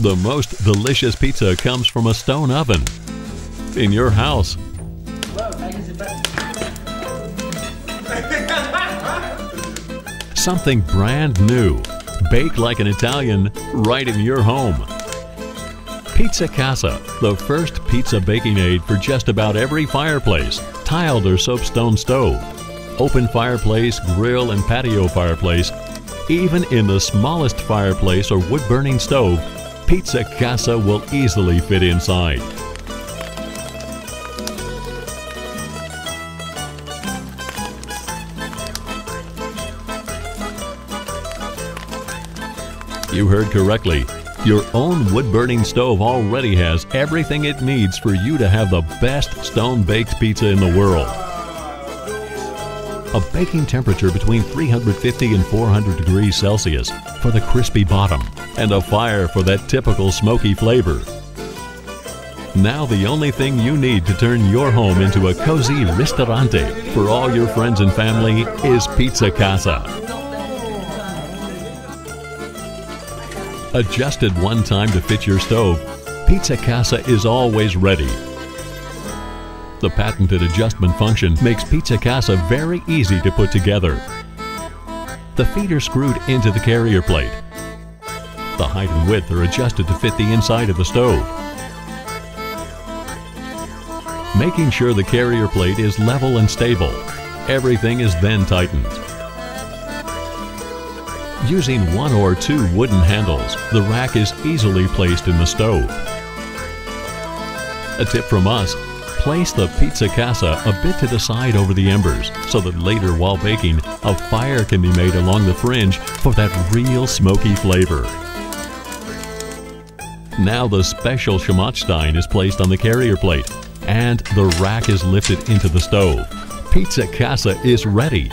The most delicious pizza comes from a stone oven in your house. Something brand new. Bake like an Italian right in your home. Pizza Casa, the first pizza baking aid for just about every fireplace, tiled or soapstone stove, open fireplace, grill, and patio fireplace. Even in the smallest fireplace or wood burning stove, Pizza Casa will easily fit inside. You heard correctly. Your own wood burning stove already has everything it needs for you to have the best stone baked pizza in the world. A baking temperature between 350 and 400 degrees Celsius for the crispy bottom, and a fire for that typical smoky flavor. Now the only thing you need to turn your home into a cozy ristorante for all your friends and family is Pizza Casa. Adjusted one time to fit your stove, Pizza Casa is always ready. The patented adjustment function makes Pizza Casa very easy to put together. The feet are screwed into the carrier plate. The height and width are adjusted to fit the inside of the stove. Making sure the carrier plate is level and stable. Everything is then tightened. Using one or two wooden handles, the rack is easily placed in the stove. A tip from us, place the pizza casa a bit to the side over the embers so that later while baking, a fire can be made along the fringe for that real smoky flavor. Now the special Schamottstein is placed on the carrier plate and the rack is lifted into the stove. Pizza Casa is ready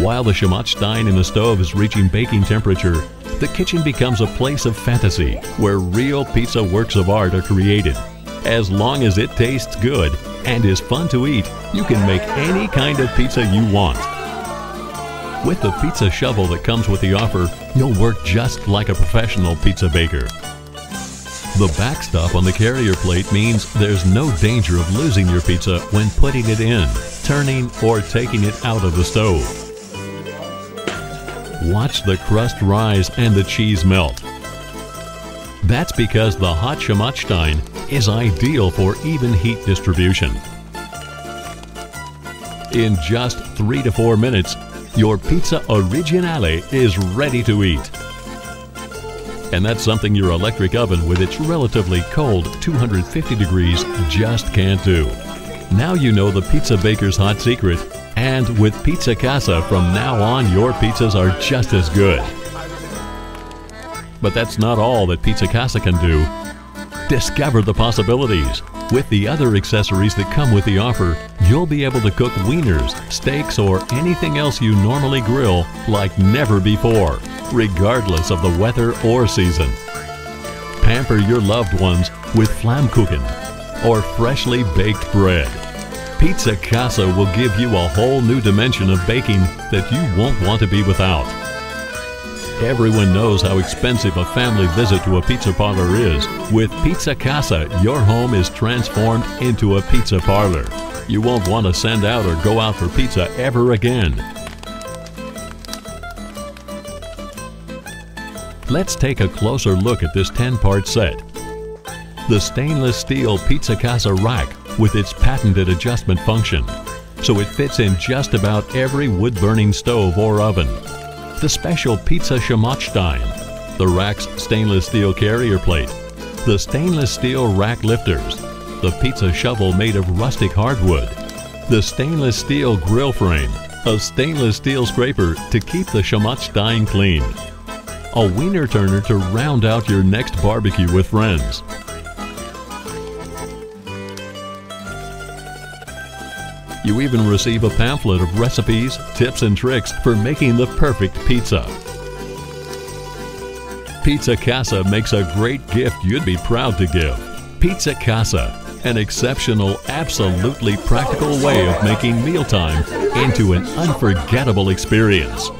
while the Schamottstein in the stove is reaching baking temperature, the kitchen becomes a place of fantasy where real pizza works of art are created. As long as it tastes good and is fun to eat, you can make any kind of pizza you want. With the pizza shovel that comes with the offer, you'll work just like a professional pizza baker. The backstop on the carrier plate means there's no danger of losing your pizza when putting it in, turning, or taking it out of the stove. Watch the crust rise and the cheese melt. That's because the hot Schamottstein is ideal for even heat distribution. In just three to four minutes, your pizza originale is ready to eat. And that's something your electric oven with its relatively cold 250 degrees just can't do. Now you know the pizza baker's hot secret and with Pizza Casa, from now on, your pizzas are just as good. But that's not all that Pizza Casa can do. Discover the possibilities. With the other accessories that come with the offer, you'll be able to cook wieners, steaks, or anything else you normally grill like never before, regardless of the weather or season. Pamper your loved ones with Flammkuchen or freshly baked bread. Pizza Casa will give you a whole new dimension of baking that you won't want to be without. Everyone knows how expensive a family visit to a pizza parlor is. With Pizza Casa, your home is transformed into a pizza parlor. You won't want to send out or go out for pizza ever again. Let's take a closer look at this 10-part set. The stainless steel Pizza Casa rack with its patented adjustment function, so it fits in just about every wood-burning stove or oven. The special Pizza Schamottstein, the rack's stainless steel carrier plate, the stainless steel rack lifters, the pizza shovel made of rustic hardwood, the stainless steel grill frame, a stainless steel scraper to keep the Schamottstein clean, a wiener turner to round out your next barbecue with friends, You even receive a pamphlet of recipes, tips, and tricks for making the perfect pizza. Pizza Casa makes a great gift you'd be proud to give. Pizza Casa, an exceptional, absolutely practical way of making mealtime into an unforgettable experience.